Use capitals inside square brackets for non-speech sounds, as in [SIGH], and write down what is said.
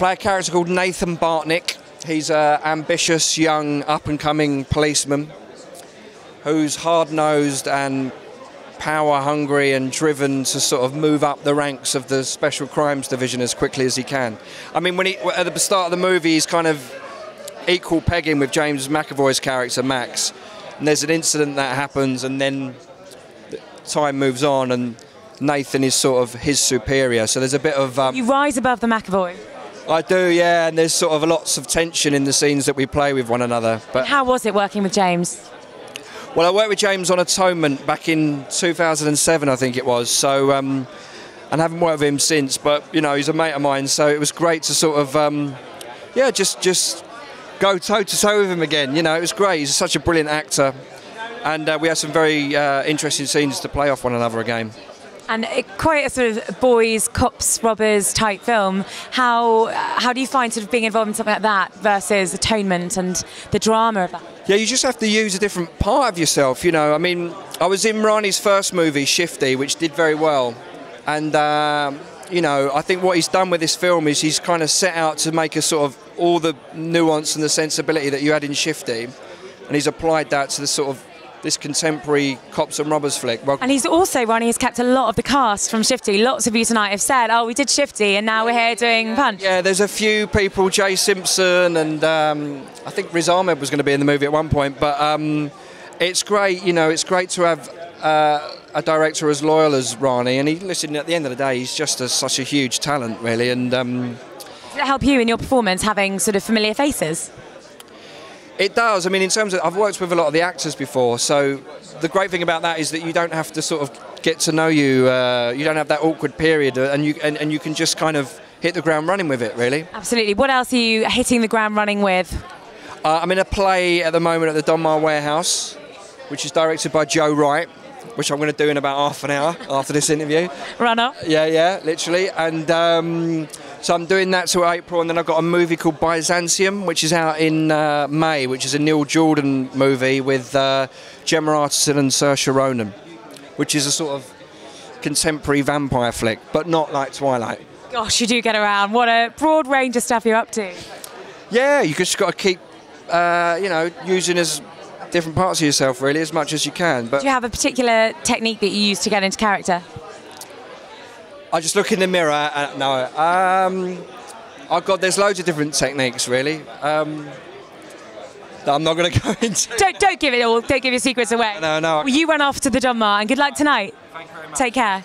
Play a character called Nathan Bartnick. He's an ambitious, young, up and coming policeman who's hard nosed and power hungry and driven to sort of move up the ranks of the special crimes division as quickly as he can. I mean, when he, at the start of the movie, he's kind of equal pegging with James McAvoy's character Max, and there's an incident that happens, and then time moves on, and Nathan is sort of his superior. So there's a bit of um, You rise above the McAvoy. I do, yeah, and there's sort of lots of tension in the scenes that we play with one another. But How was it working with James? well, I worked with James on Atonement back in 2007, I think it was. So, um, and haven't worked with him since. But you know, he's a mate of mine, so it was great to sort of, um, yeah, just just go toe to toe with him again. You know, it was great. He's such a brilliant actor, and uh, we had some very uh, interesting scenes to play off one another again. And it, quite a sort of boys, cops, robbers type film. How how do you find sort of being involved in something like that versus Atonement and the drama of that? Yeah, you just have to use a different part of yourself. You know, I mean, I was in Rani's first movie, Shifty, which did very well, and um, you know, I think what he's done with this film is he's kind of set out to make a sort of all the nuance and the sensibility that you had in Shifty, and he's applied that to the sort of this contemporary cops and robbers flick. Well, And he's also, Ronnie, has kept a lot of the cast from Shifty. Lots of you tonight have said, oh, we did Shifty and now we're here doing Punch. yeah, there's a few people, Jay Simpson, and um, I think Riz Ahmed was going to be in the movie at one point. But um, it's great, you know, it's great to have uh, a director as loyal as Rani. And he, listen, at the end of the day, he's just a, such a huge talent, really. And um, Did it help you in your performance having sort of familiar faces? It does. I mean, in terms of, I've worked with a lot of the actors before, so the great thing about that is that you don't have to sort of get to know you. Uh, you don't have that awkward period, uh, and you and, and you can just kind of hit the ground running with it, really. Absolutely. What else are you hitting the ground running with? Uh, I'm in a play at the moment at the Donmar Warehouse, which is directed by Joe Wright, which I'm going to do in about half an hour after this interview. Runner. Yeah, yeah, literally. And um, so I'm doing that till April, and then I've got a movie called Byzantium, which is out in uh, May, which is a Neil Jordan movie with uh, Gemma Arterton and Saoirse Ronan, which is a sort of contemporary vampire flick, but not like Twilight. Gosh, you do get around. What a broad range of stuff you're up to. Yeah, you just got to keep, uh, you know, using as different parts of yourself really as much as you can. But Do you have a particular technique that you use to get into character? I just look in the mirror. And, no, um, oh God, there's loads of different techniques really. Um, that I'm not going [LAUGHS] to go into. Don't, don't give it all. Don't give your secrets away. No, no. Well, you run off to the Donmar and good luck tonight. Take care.